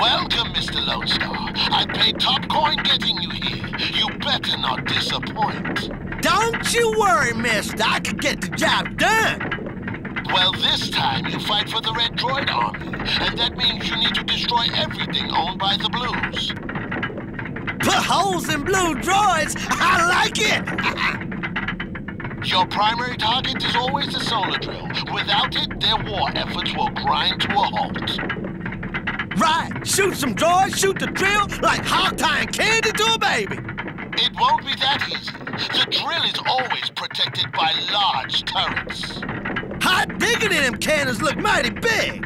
Welcome, Mr. Lonestar. I paid top coin getting you here. You better not disappoint. Don't you worry, mister. I can get the job done. Well, this time you fight for the Red Droid Army, and that means you need to destroy everything owned by the Blues. Put holes in blue droids. I like it. Your primary target is always the solar drill. Without it, their war efforts will grind to a halt. right. Shoot some droids, shoot the drill like hog tying candy to a baby. It won't be that easy. The drill is always protected by large turrets. Hot diggity, them cannons look mighty big.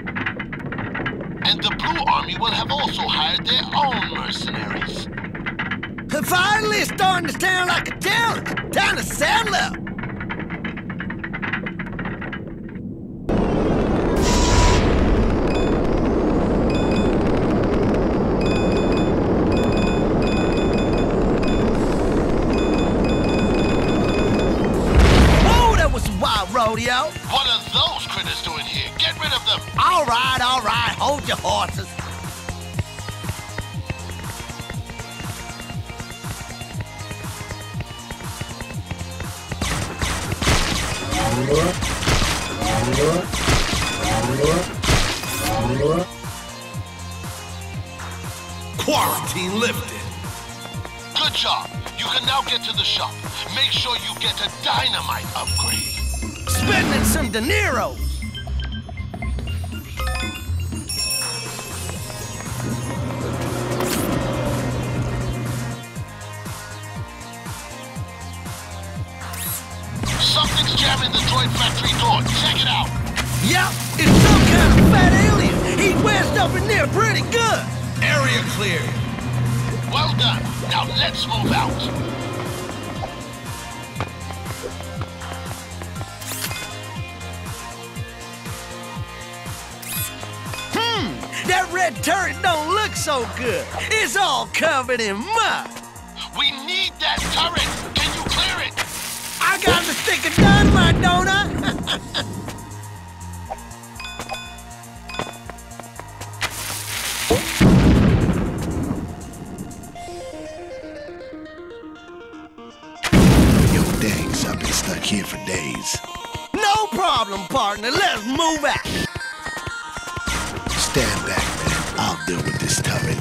And the Blue Army will have also hired their own mercenaries. Finally, it's starting to sound like a challenge. Time to saddle up. Rodeo. What are those critters doing here? Get rid of them! All right, all right, hold your horses. Quarantine lifted. Good job. You can now get to the shop. Make sure you get a dynamite upgrade. Spending some De Niro's. Something's jamming the droid factory door. Check it out. Yep, it's some kind of fat alien. He wedged up in there pretty good. Area cleared. Well done. Now let's move out. That red turret don't look so good. It's all covered in mud. We need that turret. Can you clear it? I got the stick of dynamite, don't I? Yo, thanks. I've been stuck here for days. no problem, partner. Let's move out. Stand back, man. I'll deal with this turret.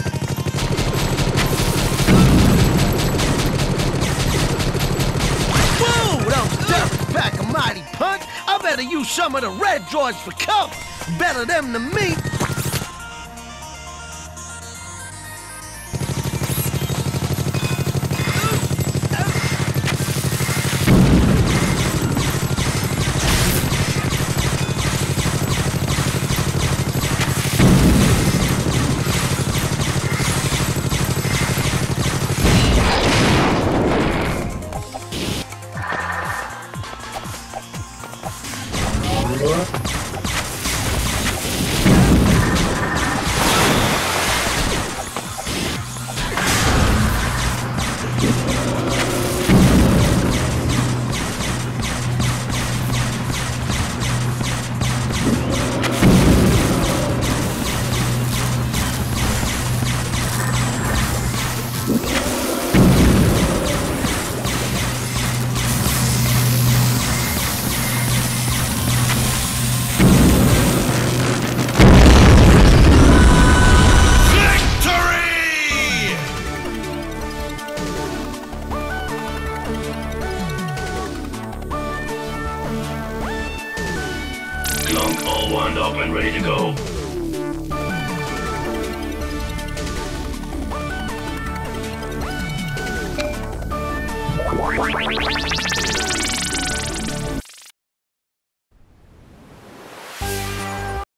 Pack a mighty punch. I better use some of the red droids for cover. Better them than me. Victory! Clunk all wound up and ready to go.